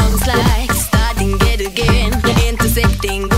sounds like starting it again, intercepting.